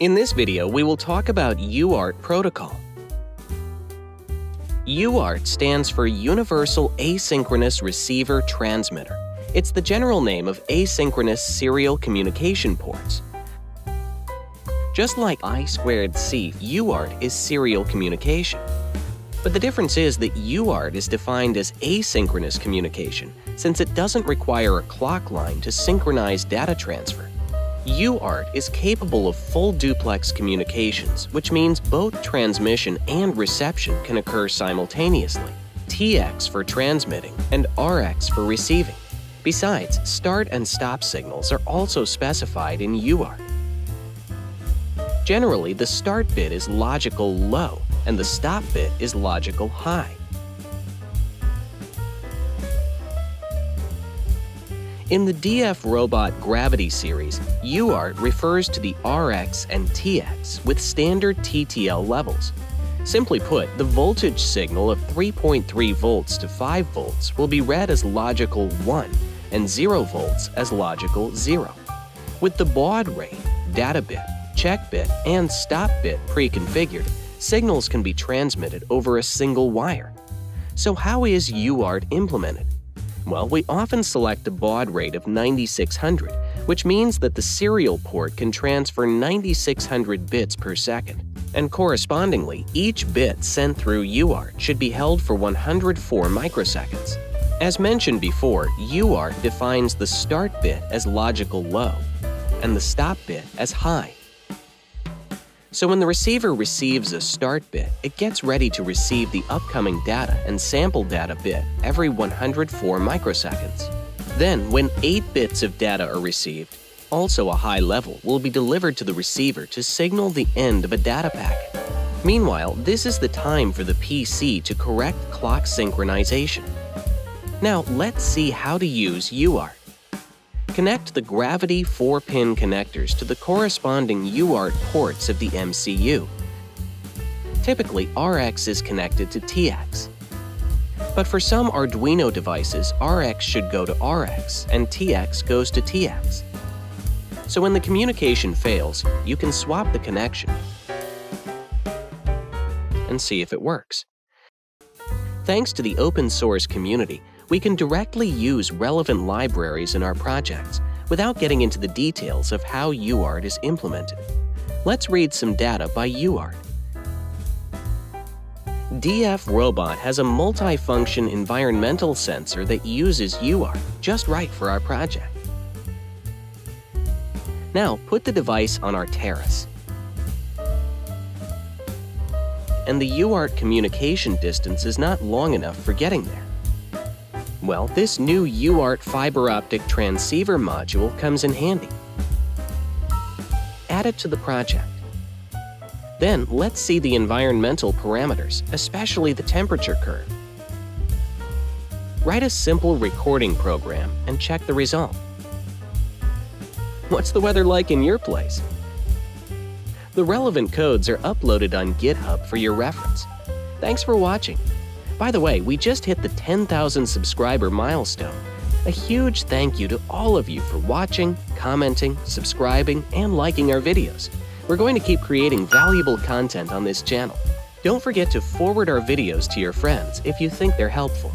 In this video, we will talk about UART protocol. UART stands for Universal Asynchronous Receiver Transmitter. It's the general name of asynchronous serial communication ports. Just like I squared C, UART is serial communication. But the difference is that UART is defined as asynchronous communication, since it doesn't require a clock line to synchronize data transfer. UART is capable of full duplex communications, which means both transmission and reception can occur simultaneously. TX for transmitting and RX for receiving. Besides, start and stop signals are also specified in UART. Generally, the start bit is logical low and the stop bit is logical high. In the DF Robot Gravity series, UART refers to the RX and TX with standard TTL levels. Simply put, the voltage signal of 3.3 volts to 5 volts will be read as logical 1 and 0 volts as logical 0. With the baud rate, data bit, check bit, and stop bit pre-configured, signals can be transmitted over a single wire. So how is UART implemented? Well, we often select a baud rate of 9600, which means that the serial port can transfer 9600 bits per second. And correspondingly, each bit sent through UART should be held for 104 microseconds. As mentioned before, UART defines the start bit as logical low and the stop bit as high. So when the receiver receives a start bit, it gets ready to receive the upcoming data and sample data bit every 104 microseconds. Then, when 8 bits of data are received, also a high level will be delivered to the receiver to signal the end of a data packet. Meanwhile, this is the time for the PC to correct clock synchronization. Now, let's see how to use UART. Connect the Gravity 4-pin connectors to the corresponding UART ports of the MCU. Typically, RX is connected to TX. But for some Arduino devices, RX should go to RX and TX goes to TX. So when the communication fails, you can swap the connection and see if it works. Thanks to the open source community, we can directly use relevant libraries in our projects without getting into the details of how UART is implemented. Let's read some data by UART. DF Robot has a multifunction environmental sensor that uses UART just right for our project. Now, put the device on our terrace. And the UART communication distance is not long enough for getting there. Well, this new UART fiber optic transceiver module comes in handy. Add it to the project. Then let's see the environmental parameters, especially the temperature curve. Write a simple recording program and check the result. What's the weather like in your place? The relevant codes are uploaded on GitHub for your reference. Thanks for watching. By the way, we just hit the 10,000 subscriber milestone. A huge thank you to all of you for watching, commenting, subscribing, and liking our videos. We're going to keep creating valuable content on this channel. Don't forget to forward our videos to your friends if you think they're helpful.